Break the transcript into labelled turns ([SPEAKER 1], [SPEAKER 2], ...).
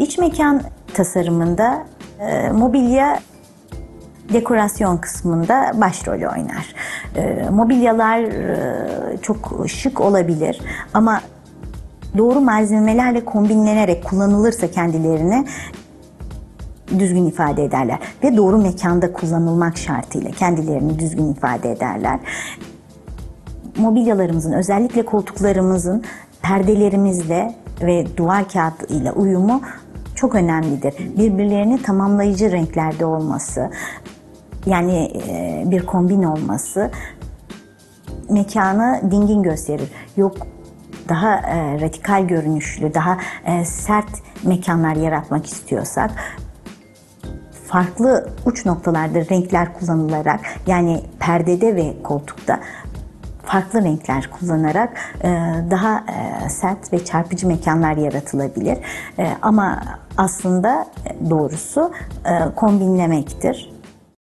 [SPEAKER 1] İç mekan tasarımında e, mobilya dekorasyon kısmında başrol oynar. E, mobilyalar e, çok şık olabilir ama doğru malzemelerle kombinlenerek kullanılırsa kendilerini düzgün ifade ederler ve doğru mekanda kullanılmak şartıyla kendilerini düzgün ifade ederler. Mobilyalarımızın özellikle koltuklarımızın perdelerimizle ve duvar kağıdıyla uyumu çok önemlidir. Birbirlerini tamamlayıcı renklerde olması, yani e, bir kombin olması mekanı dingin gösterir. Yok daha e, radikal görünüşlü, daha e, sert mekanlar yaratmak istiyorsak farklı uç noktalarda renkler kullanılarak yani perdede ve koltukta farklı renkler kullanarak e, daha e, sert ve çarpıcı mekanlar yaratılabilir. E, ama aslında doğrusu kombinlemektir.